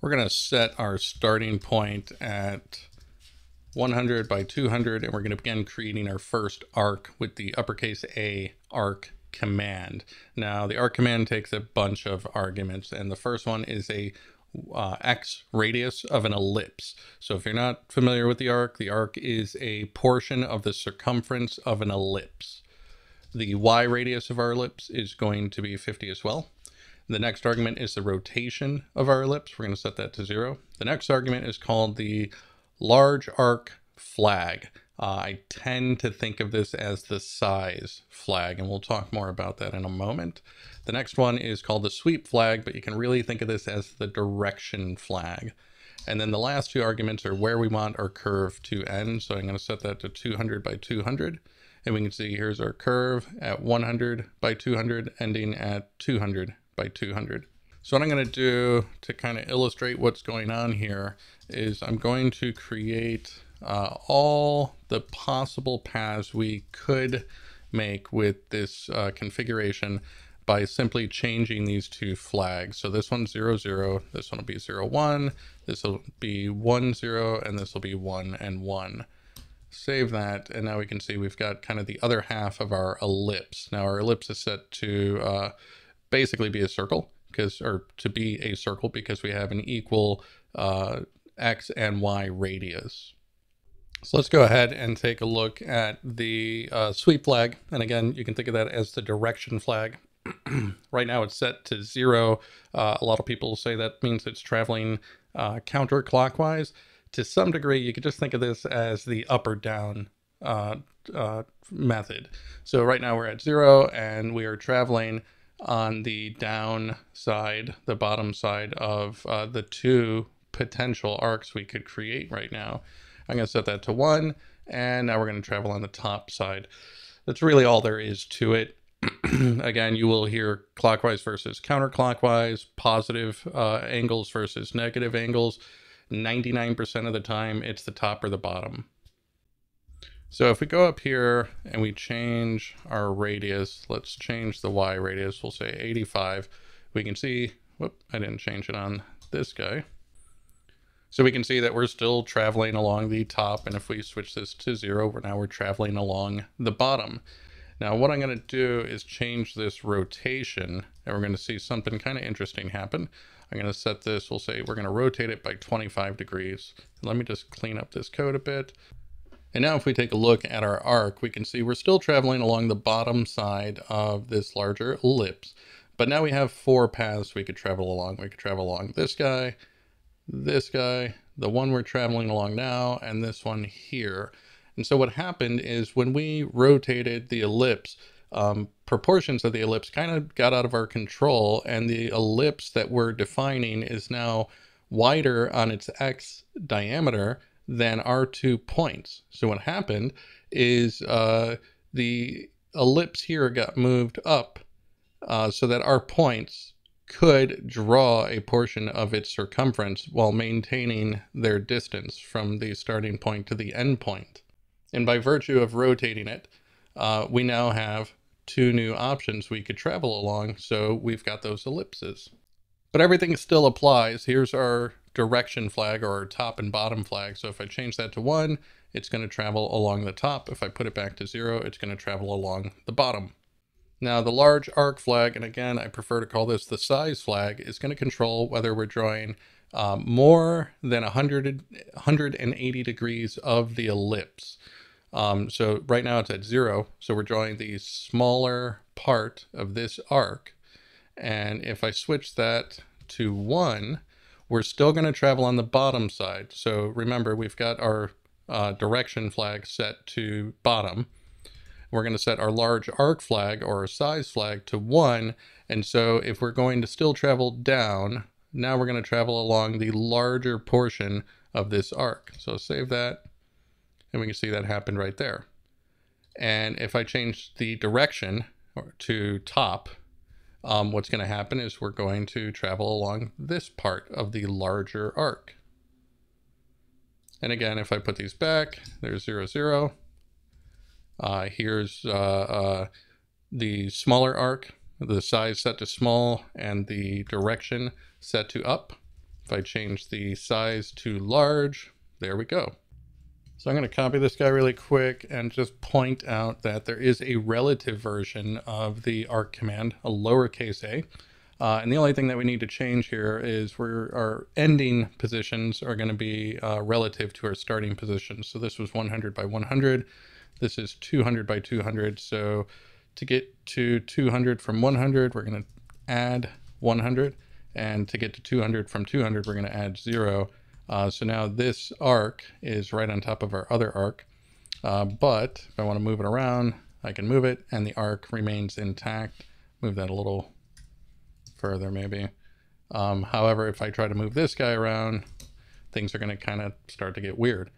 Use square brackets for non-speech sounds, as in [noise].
We're going to set our starting point at 100 by 200, and we're going to begin creating our first arc with the uppercase A arc command. Now, the arc command takes a bunch of arguments, and the first one is a uh, x radius of an ellipse. So if you're not familiar with the arc, the arc is a portion of the circumference of an ellipse. The y radius of our ellipse is going to be 50 as well. The next argument is the rotation of our ellipse. We're going to set that to zero. The next argument is called the large arc flag. Uh, I tend to think of this as the size flag, and we'll talk more about that in a moment. The next one is called the sweep flag, but you can really think of this as the direction flag. And then the last two arguments are where we want our curve to end. So I'm going to set that to 200 by 200. And we can see here's our curve at 100 by 200, ending at 200 by 200. So what I'm going to do to kind of illustrate what's going on here is I'm going to create uh, all the possible paths we could make with this uh, configuration by simply changing these two flags. So this one's 0, 0, this one will be 0, 1, this will be 1, 0, and this will be 1 and 1. Save that, and now we can see we've got kind of the other half of our ellipse. Now our ellipse is set to uh, basically be a circle because or to be a circle because we have an equal uh, x and y radius. So let's go ahead and take a look at the uh, sweep flag. And again, you can think of that as the direction flag. [clears throat] right now it's set to zero. Uh, a lot of people say that means it's traveling uh, counterclockwise. To some degree, you could just think of this as the up or down uh, uh, method. So right now we're at zero and we are traveling on the down side, the bottom side of uh, the two potential arcs we could create right now. I'm going to set that to one, and now we're going to travel on the top side. That's really all there is to it. [clears throat] Again, you will hear clockwise versus counterclockwise, positive uh, angles versus negative angles. 99% of the time, it's the top or the bottom. So if we go up here and we change our radius, let's change the Y radius, we'll say 85. We can see, whoop, I didn't change it on this guy. So we can see that we're still traveling along the top. And if we switch this to zero, we're now we're traveling along the bottom. Now what I'm going to do is change this rotation and we're going to see something kind of interesting happen. I'm going to set this, we'll say we're going to rotate it by 25 degrees. Let me just clean up this code a bit. And now if we take a look at our arc, we can see we're still traveling along the bottom side of this larger ellipse. But now we have four paths we could travel along. We could travel along this guy, this guy, the one we're traveling along now, and this one here. And so what happened is when we rotated the ellipse, um, proportions of the ellipse kind of got out of our control, and the ellipse that we're defining is now wider on its x diameter than our two points. So what happened is uh, the ellipse here got moved up uh, so that our points could draw a portion of its circumference while maintaining their distance from the starting point to the end point. And by virtue of rotating it, uh, we now have two new options we could travel along. So we've got those ellipses. But everything still applies. Here's our direction flag or top and bottom flag. So if I change that to one, it's going to travel along the top. If I put it back to zero, it's going to travel along the bottom. Now the large arc flag, and again, I prefer to call this the size flag, is going to control whether we're drawing um, more than 100, 180 degrees of the ellipse. Um, so right now it's at zero, so we're drawing the smaller part of this arc. And if I switch that to one, we're still going to travel on the bottom side. So remember, we've got our uh, direction flag set to bottom. We're going to set our large arc flag or size flag to one. And so if we're going to still travel down, now we're going to travel along the larger portion of this arc. So save that. And we can see that happened right there. And if I change the direction to top, um, what's going to happen is we're going to travel along this part of the larger arc. And again, if I put these back, there's zero, zero. Uh, here's uh, uh, the smaller arc, the size set to small and the direction set to up. If I change the size to large, there we go. So I'm going to copy this guy really quick and just point out that there is a relative version of the arc command, a lowercase a. Uh, and the only thing that we need to change here is where our ending positions are going to be uh, relative to our starting positions. So this was 100 by 100. This is 200 by 200. So to get to 200 from 100, we're going to add 100. And to get to 200 from 200, we're going to add 0. Uh, so now this arc is right on top of our other arc. Uh, but if I want to move it around, I can move it and the arc remains intact. Move that a little further maybe. Um, however, if I try to move this guy around, things are going to kind of start to get weird.